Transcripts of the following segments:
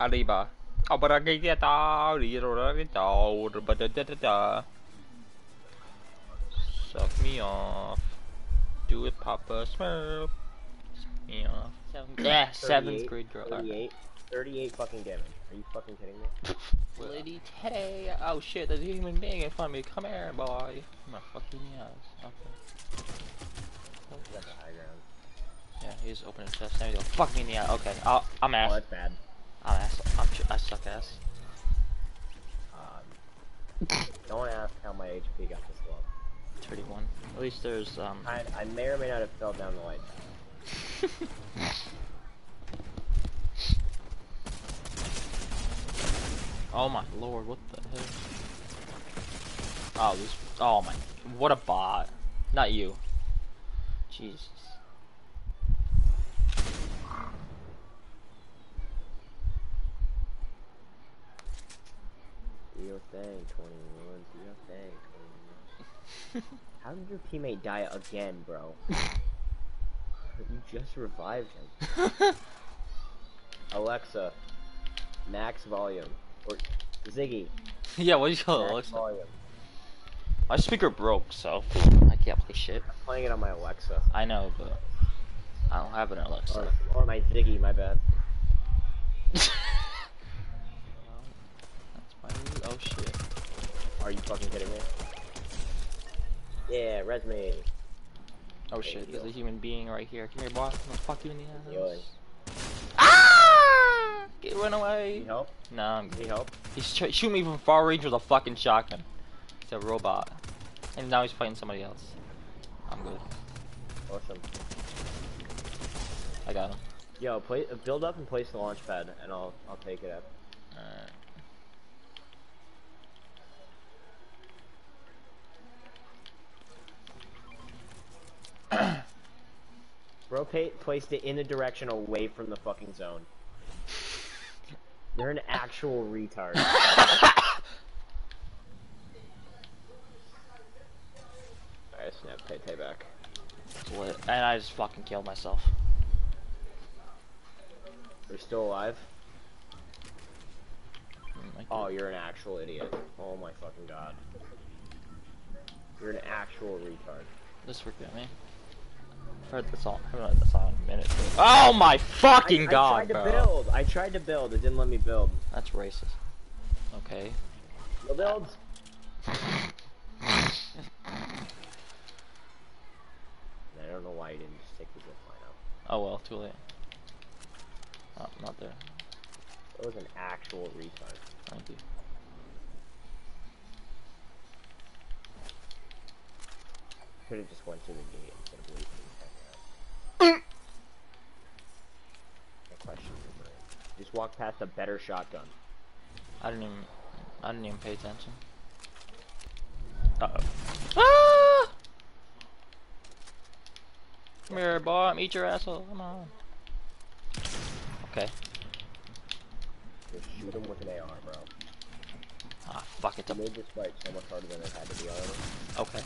Arriba. Oh, but I get that out. Suck me off. Do it, Papa Smurf. Suck me off. Seventh, yeah, seventh grade girl. 38, 38 fucking damage. Are you fucking kidding me? Lady Teddy. Oh shit, there's a human being in front of me. Come here, boy. I'm gonna fuck you in the ass. Okay. You high ground. Yeah, he's opening his chest. There you go. Fuck me in the ass. Okay, I'll, I'm Oh, ass. that's bad. I'm ass. I'm, sh- I suck ass. Um, don't ask how my HP got this low. 31. At least there's, um. I, I may or may not have fell down the light. Oh my lord, what the hell? Oh, this. Oh my. What a bot. Not you. Jesus. Do your thing, 21. Do your thing, 21. How did your teammate die again, bro? you just revived him. Alexa, max volume. Or Ziggy, yeah, what do you call it, max Alexa? volume. My speaker broke, so I can't play shit. I'm playing it on my Alexa. I know, but I don't have an Alexa. Or, or my Ziggy, my bad. Oh shit. Are you fucking kidding me? Yeah, resume. Oh There shit, there's go. a human being right here. Come here, boy. I'm gonna fuck you in the Yoy. ass. Ah! Get run away. Need help? Nah, I'm Need good. help? He's sh shooting me from far range with a fucking shotgun. He's a robot. And now he's fighting somebody else. I'm good. Awesome. I got him. Yo, play, build up and place the launch pad, and I'll I'll take it up. Bro placed it in the direction away from the fucking zone. You're an actual retard. Alright, snap, pay, payback. Lit. And I just fucking killed myself. You're still alive? Mm, Oh, you're an actual idiot. Oh my fucking god. You're an actual retard. This forget me. I've heard this song. I've heard this song in a minute. Oh my fucking I, god, I tried to bro. build. I tried to build. It didn't let me build. That's racist. Okay. No build. I don't know why you didn't just take the zip line out. Oh well, too late. Oh, not there. That was an actual retard. Thank you. Should have just went to the gate instead of waiting. to hang out. No question in your brain. Just walk past a better shotgun. I didn't even. I didn't even pay attention. Uh oh. Ah! Come here, boy. Eat your asshole. Come on. Okay. Just shoot him with an AR, bro. Ah, fuck it. You made this fight so much harder than it had to be already. Okay.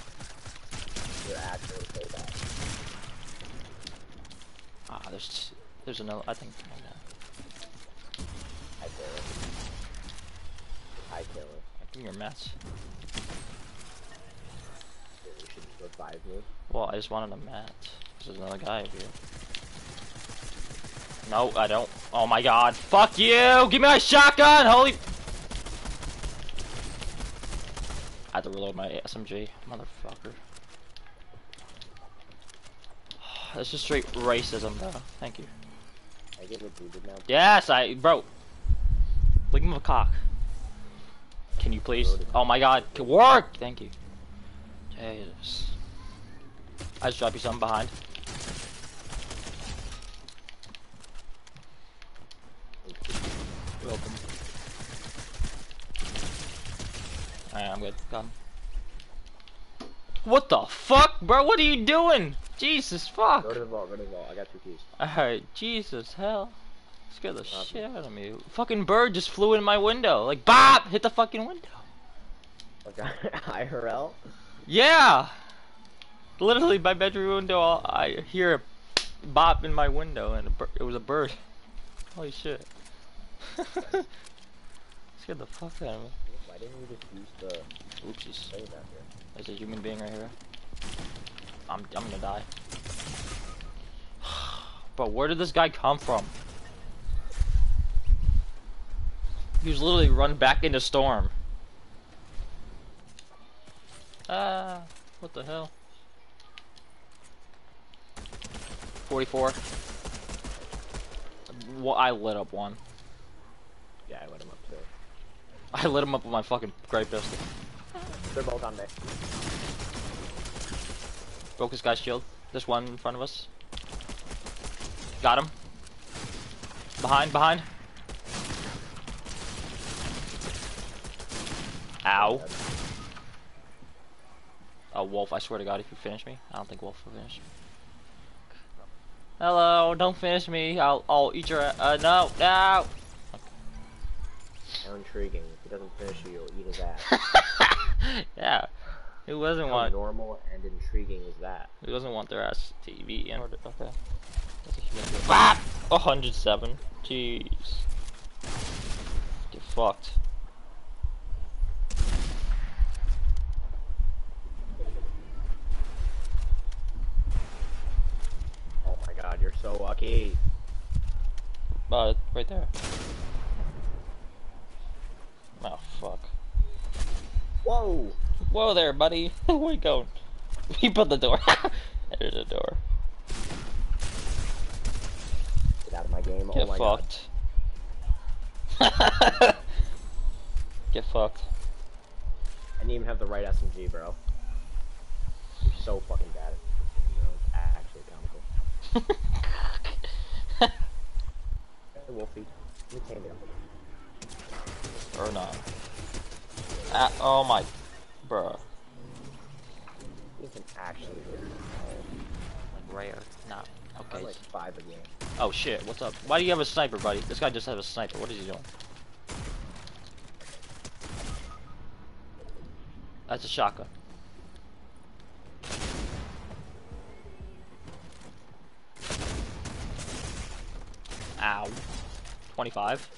You're actually so bad. Ah, there's there's another. I think. Okay. It. Give me your match. You should revive me. Well, I just wanted a mat. There's another guy over here. No, I don't. Oh my god. Fuck you! Give me my shotgun! Holy. I had to reload my SMG. Motherfucker. That's just straight racism, though. Thank you. I get now. Yes, I. Bro. Lick him a cock. Can you please? Oh my god. Can work! Thank you. Jesus. I just dropped you something behind. Welcome. Alright, I'm good. Got him. What the fuck, bro? What are you doing? Jesus fuck. Go to the vault, go to the vault. I got two keys. Alright, Jesus, hell. Scared the shit out of me. Fucking bird just flew in my window. Like, bop! Hit the fucking window. Okay, IRL? Yeah! Literally, my bedroom window, I hear a bop in my window, and a it was a bird. Holy shit. Scared the fuck out of me. Why didn't you just use the Oopsies. save out here? There's a human being right here. I'm I'm gonna die. But where did this guy come from? He was literally run back into storm. Ah, what the hell? 44. Well, I lit up one. Yeah, I lit him up too. I lit him up with my fucking great pistol. They're both on me. Broke this guy's shield. There's one in front of us. Got him. Behind, behind. Ow. Oh, Wolf, I swear to God, if you finish me, I don't think Wolf will finish me. Hello, don't finish me. I'll, I'll eat your, uh, no, no. How intriguing. If he doesn't finish you, you'll eat his ass. yeah. Who doesn't How want, normal and intriguing is that? who doesn't want their ass to be eaten? Okay. That's a human. Ah! 107. Jeez. Get fucked. Oh my god, you're so lucky. Uh, right there. Oh, fuck. Whoa! Whoa there, buddy. Where you going? He put the door. There's a door. Get out of my game. Get oh my fucked. Get fucked. I didn't even have the right SMG, bro. You're so fucking bad at you know, it's actually comical. Hey, Wolfie. You came here. Or not. Ah, oh my. Bruh. You can actually hear. Like rare. Nah. I'm Okay. like five again. Oh shit, what's up? Why do you have a sniper, buddy? This guy just has a sniper. What is he doing? That's a shotgun. 25.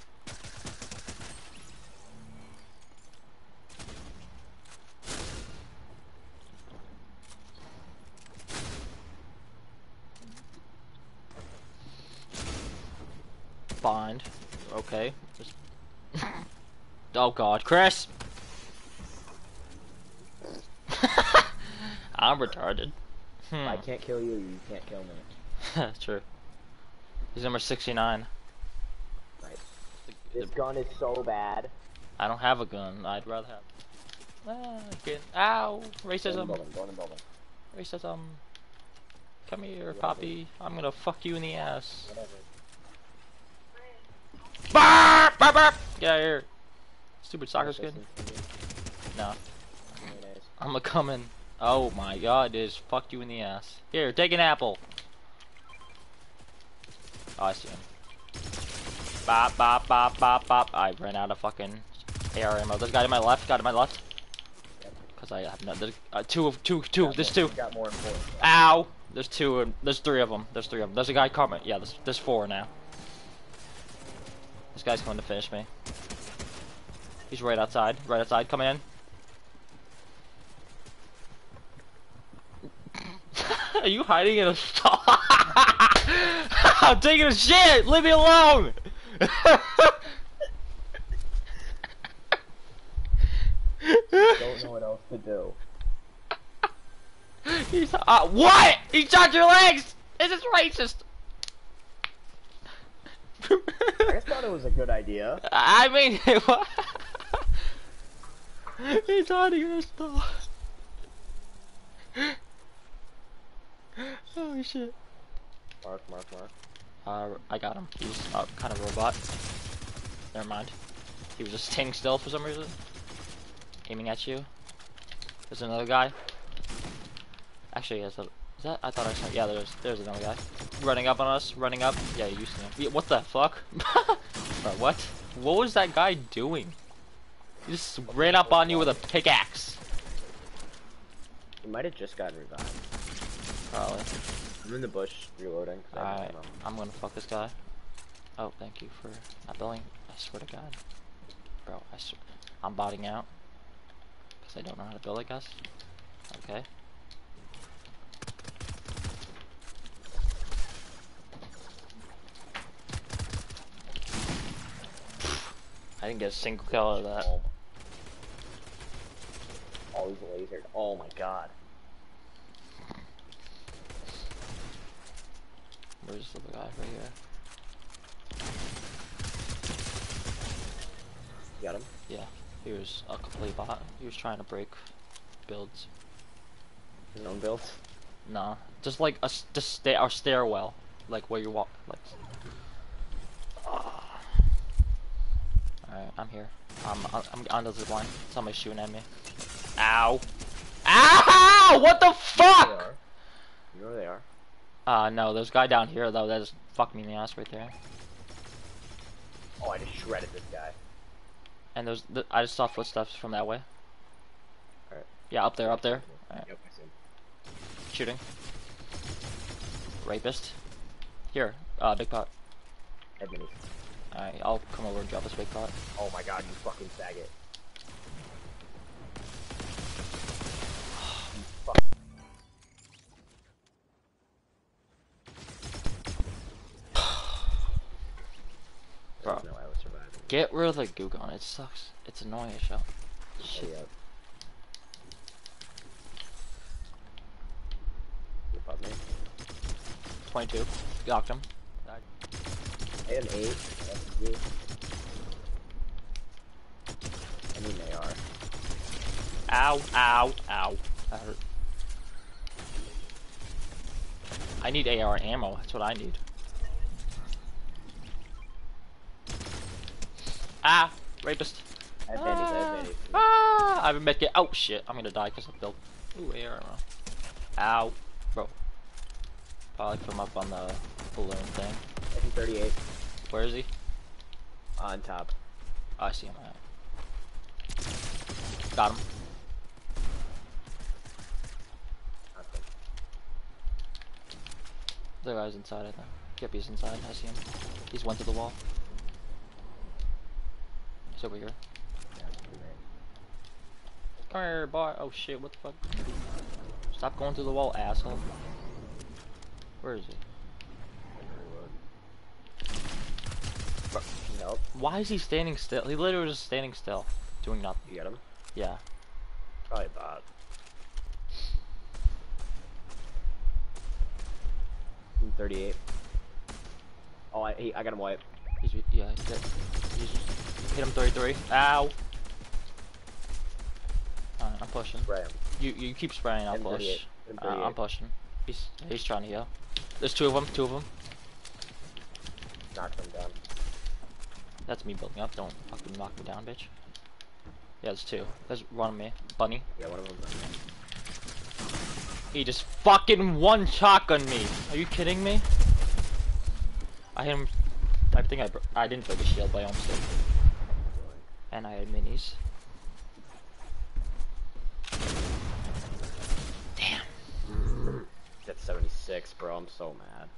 Bind. Okay. Just... oh god, Chris! I'm retarded. If I Hmm. can't kill you, you can't kill me. That's True. He's number 69. Right. This gun is so bad. I don't have a gun. I'd rather have. Ah, get. Ow! Racism! building, go in. Racism! Come here, Poppy. I'm gonna fuck you in the ass. Whatever. Bark! Bark! Bark! Get out of here. Stupid soccer skin. No. I'm a coming. Oh my god, it is fuck you in the ass. Here, take an apple. Oh, I see him. Bop, bop, bop, bop, bop. I ran out of fucking AR ammo. There's a guy to my left, guy to my left. Cause I have no, there's, uh, two of, two, two, Got there's more- two. Got more important. Ow! There's two, and there's three of them. There's three of them. There's a guy coming. Yeah, there's, there's four now. This guy's coming to finish me. He's right outside, right outside, coming in. Are you hiding in a stall? I'm taking a shit! Leave me alone! Don't know what else to do. He's, uh, what? He shot your legs! This is racist! I just thought it was a good idea. I mean, what? He's hiding in a stall. Oh shit. Mark, mark, mark. Uh, I got him. He's uh, kind of a robot. Never mind. He was just standing still for some reason. Aiming at you. There's another guy. Actually, is that, is that? I thought I saw. Yeah, there's there's another guy. Running up on us. Running up. Yeah, you see him. Yeah, what the fuck? Bro, what? What was that guy doing? He just ran up on you with a pickaxe. He might have just gotten revived. Probably. I'm in the bush reloading. Alright, I'm gonna fuck this guy. Oh, thank you for not building. I swear to God. Bro, I swear. I'm botting out. Because I don't know how to build, I guess. Okay. I didn't get a single kill out of that. Oh. All these lasers. Oh my god. Where's the guy right here? You got him? Yeah, he was a complete bot. He was trying to break builds. His own builds? Nah, just like a just sta our stairwell, like where you walk. Like. Ah. Alright, I'm here. I'm I'm, on the zip line. Somebody's shooting at me. Ow! Ow! What the There they fuck? are. You know where they are? Uh, no, there's a guy down here though that just fucked me in the ass right there. Oh, I just shredded this guy. And there's th I just saw footsteps from that way. Alright. Yeah, up there, up there. Alright. Yep, I see him. Shooting. Rapist. Here, uh, big pot. Alright, I'll come over and drop this big pot. Oh my god, you fucking faggot. You fuck. Bro. There's no way I was surviving. Get rid of the goo gun, it sucks. It's annoying as hell. Shit. Hurry up. You me. 22. Knocked him. I had an 8. I mean, they are. Ow, ow, ow. That hurt. I need AR ammo, that's what I need. Ah! Rapist. I have bandies, I have Ah, ah, I have a medkit. Oh shit, I'm gonna die because I built. Ooh, AR ammo. Ow. Bro. Probably put him up on the balloon thing. I think 38. Where is he? On top. Oh, I see him. Alright. Got him. The guy's inside, I think. Yep, he's inside. I see him. He's went to the wall. He's over here. Yeah, that's. Come here, boy. Oh shit, what the fuck? Stop going through the wall, asshole. Where is he? Fuck, Can you help? Why is he standing still? He literally was just standing still, doing nothing. You got him? Yeah. Probably bot. I'm 38. Oh, I, he, I got him white. He's yeah. He's dead. Hit him 33. Ow. Alright, I'm pushing. Spray him. You you keep spraying. I'll M38. push. Uh, I'm pushing. He's he's trying to heal. There's two of them. Two of them. Knock them down. That's me building up. Don't fucking knock me down, bitch. Yeah, there's two. There's one of me. Bunny. Yeah, one of them. He just fucking one shotgun me. Are you kidding me? I hit him. I think I I didn't break a shield, but I. And I had minis. Damn. That's 76, bro. I'm so mad.